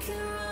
can run.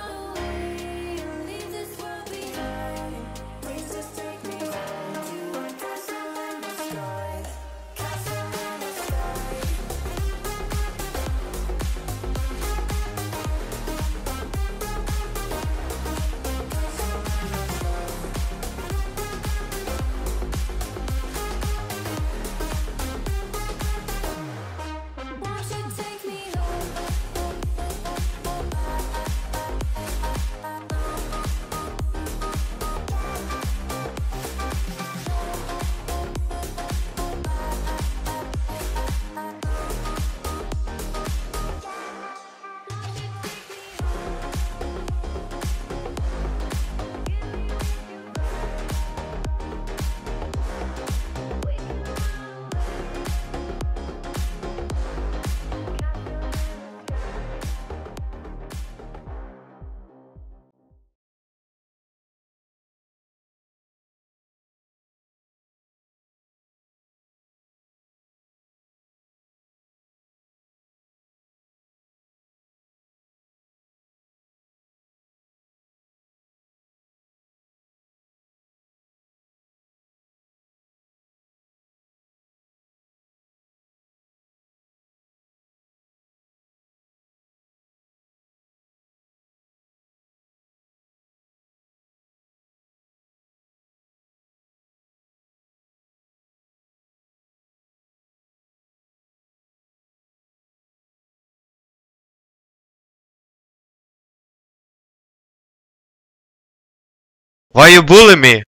Why you bully me